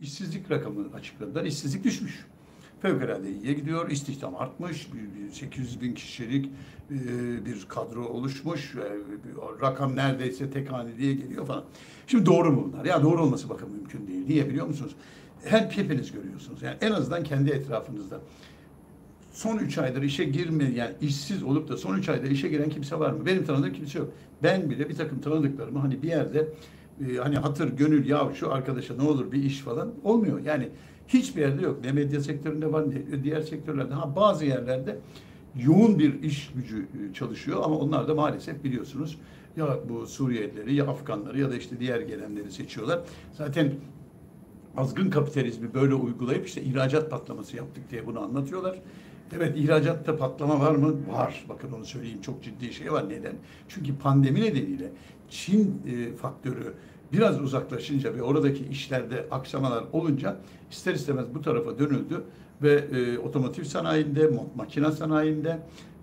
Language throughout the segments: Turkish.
işsizlik rakamını açıkladılar. İşsizlik düşmüş. Fevkalade iyiye gidiyor. İstihdam artmış. 800 bin kişilik e, bir kadro oluşmuş. E, rakam neredeyse tek haneliğe geliyor falan. Şimdi doğru mu bunlar? Ya doğru olması bakın mümkün değil. Niye biliyor musunuz? Hep hepiniz görüyorsunuz. Yani en azından kendi etrafınızda. Son üç aydır işe girmeyen, yani işsiz olup da son üç ayda işe giren kimse var mı? Benim tanıdığım kimse yok. Ben bile bir takım tanıdıklarımı hani bir yerde e, hani hatır, gönül, ya şu arkadaşa ne olur bir iş falan olmuyor. Yani hiçbir yerde yok. Ne medya sektöründe var ne diğer sektörlerde. Ha, bazı yerlerde yoğun bir iş gücü e, çalışıyor ama onlar da maalesef biliyorsunuz ya bu Suriyelileri ya Afganları ya da işte diğer gelenleri seçiyorlar. Zaten azgın kapitalizmi böyle uygulayıp işte ihracat patlaması yaptık diye bunu anlatıyorlar. Evet ihracatta patlama var mı? Var. Bakın onu söyleyeyim çok ciddi şey var. Neden? Çünkü pandemi nedeniyle Çin e, faktörü biraz uzaklaşınca ve oradaki işlerde aksamalar olunca ister istemez bu tarafa dönüldü ve e, otomotiv sanayinde, makine sanayinde,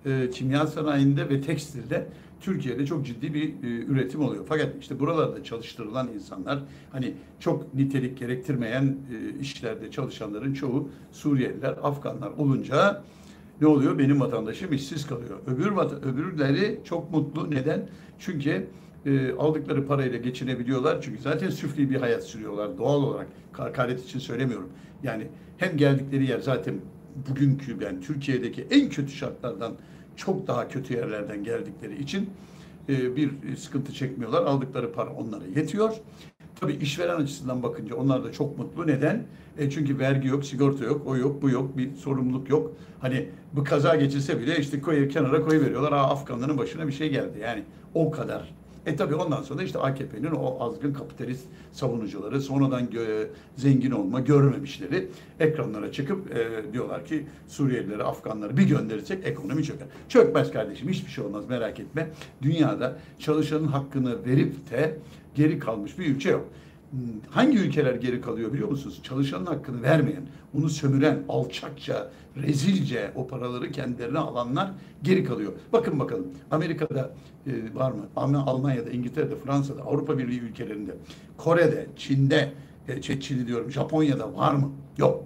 e, kimya sanayinde ve tekstilde Türkiye'de çok ciddi bir e, üretim oluyor. Fakat işte buralarda çalıştırılan insanlar hani çok nitelik gerektirmeyen e, işlerde çalışanların çoğu Suriyeliler, Afganlar olunca ne oluyor? Benim vatandaşım işsiz kalıyor. Öbür öbürleri çok mutlu. Neden? Çünkü e, aldıkları parayla geçinebiliyorlar. Çünkü zaten süfli bir hayat sürüyorlar doğal olarak. Hakaret için söylemiyorum. Yani hem geldikleri yer zaten bugünkü yani Türkiye'deki en kötü şartlardan çok daha kötü yerlerden geldikleri için e, bir sıkıntı çekmiyorlar. Aldıkları para onlara yetiyor. Tabii işveren açısından bakınca onlar da çok mutlu. Neden? E çünkü vergi yok, sigorta yok, o yok, bu yok, bir sorumluluk yok. Hani bu kaza geçirse bile işte koyu, kenara koyu veriyorlar. Aa Afganların başına bir şey geldi. Yani o kadar e tabi ondan sonra işte AKP'nin o azgın kapitalist savunucuları sonradan gö- zengin olma görmemişleri ekranlara çıkıp e, diyorlar ki Suriyelileri, Afganları bir gönderirsek ekonomi çöker. Çökmez kardeşim hiçbir şey olmaz merak etme. Dünyada çalışanın hakkını verip de geri kalmış bir ülke yok. Hangi ülkeler geri kalıyor biliyor musunuz? Çalışanın hakkını vermeyen, onu sömüren, alçakça, rezilce o paraları kendilerine alanlar geri kalıyor. Bakın bakalım Amerika'da e, var mı? Almanya'da, İngiltere'de, Fransa'da, Avrupa Birliği ülkelerinde, Kore'de, Çin'de, e, Çin'i diyorum, Japonya'da var mı? Yok.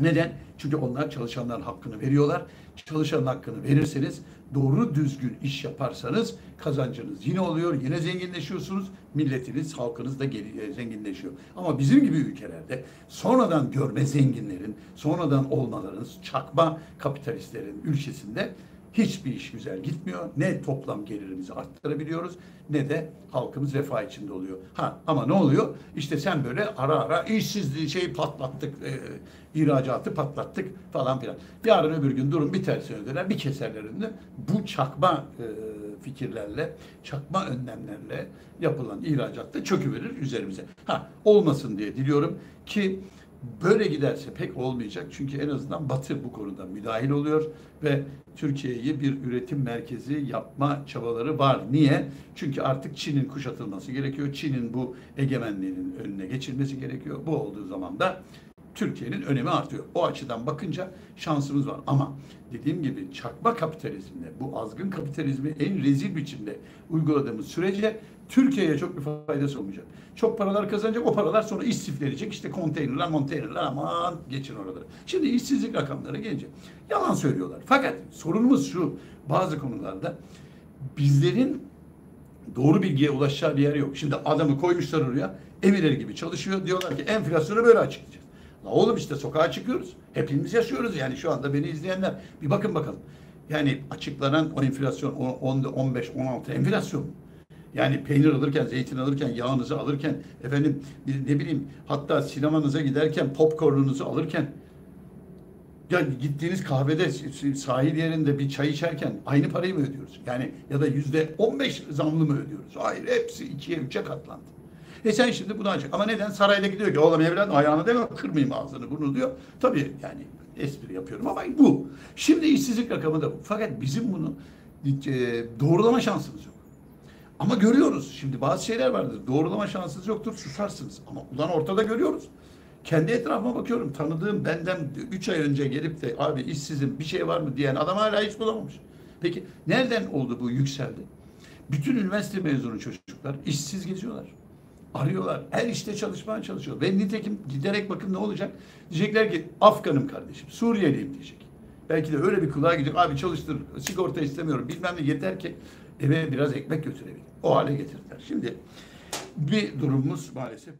Neden? Çünkü onlar çalışanların hakkını veriyorlar. Çalışanın hakkını verirseniz doğru düzgün iş yaparsanız kazancınız yine oluyor, yine zenginleşiyorsunuz. Milletiniz, halkınız da geri, e, zenginleşiyor. Ama bizim gibi ülkelerde sonradan görme zenginlerin, sonradan olmaların, çakma kapitalistlerin ülkesinde hiçbir iş güzel gitmiyor. Ne toplam gelirimizi arttırabiliyoruz ne de halkımız refah içinde oluyor. Ha ama ne oluyor? İşte sen böyle ara ara işsizliği şeyi patlattık, e, ihracatı patlattık falan filan. Yarın öbür gün durum bir tersine döner, bir keserler önünde. Bu çakma e, fikirlerle, çakma önlemlerle yapılan ihracatta çöküverir üzerimize. Ha olmasın diye diliyorum ki Böyle giderse pek olmayacak. Çünkü en azından Batı bu konuda müdahil oluyor ve Türkiye'yi bir üretim merkezi yapma çabaları var. Niye? Çünkü artık Çin'in kuşatılması gerekiyor. Çin'in bu egemenliğinin önüne geçilmesi gerekiyor. Bu olduğu zaman da Türkiye'nin önemi artıyor. O açıdan bakınca şansımız var. Ama dediğim gibi çakma kapitalizmle, bu azgın kapitalizmi en rezil biçimde uyguladığımız sürece Türkiye'ye çok bir faydası olmayacak. Çok paralar kazanacak, o paralar sonra istiflenecek. İşte konteynerler, konteynerler aman geçin oraları. Şimdi işsizlik rakamları gelince yalan söylüyorlar. Fakat sorunumuz şu, bazı konularda bizlerin doğru bilgiye ulaşacağı bir yer yok. Şimdi adamı koymuşlar oraya, emirleri gibi çalışıyor. Diyorlar ki enflasyonu böyle açıklayacağız. La oğlum işte sokağa çıkıyoruz. Hepimiz yaşıyoruz yani şu anda beni izleyenler. Bir bakın bakalım. Yani açıklanan o enflasyon 10, 15, 16 enflasyon. Yani peynir alırken, zeytin alırken, yağınızı alırken, efendim ne bileyim hatta sinemanıza giderken, popcornunuzu alırken ya gittiğiniz kahvede sahil yerinde bir çay içerken aynı parayı mı ödüyoruz? Yani ya da yüzde on beş zamlı mı ödüyoruz? Hayır hepsi ikiye üçe katlandı. E sen şimdi bunu açık. Ama neden? Sarayda gidiyor ki oğlum evladım ayağını deme kırmayayım ağzını bunu diyor. Tabii yani espri yapıyorum ama bu. Şimdi işsizlik rakamı da bu. Fakat bizim bunu e, doğrulama şansımız yok. Ama görüyoruz. Şimdi bazı şeyler vardır. Doğrulama şansınız yoktur. Susarsınız. Ama ulan ortada görüyoruz. Kendi etrafıma bakıyorum. Tanıdığım benden 3 ay önce gelip de abi işsizim bir şey var mı diyen adam hala hiç bulamamış. Peki nereden oldu bu yükseldi? Bütün üniversite mezunu çocuklar işsiz geziyorlar. Arıyorlar. Her işte çalışmaya çalışıyor. Ve nitekim giderek bakın ne olacak? Diyecekler ki Afganım kardeşim, Suriyeliyim diyecek. Belki de öyle bir kulağa gidecek. Abi çalıştır, sigorta istemiyorum bilmem ne yeter ki eve biraz ekmek götürebilin. O hale getirdiler. Şimdi bir durumumuz maalesef.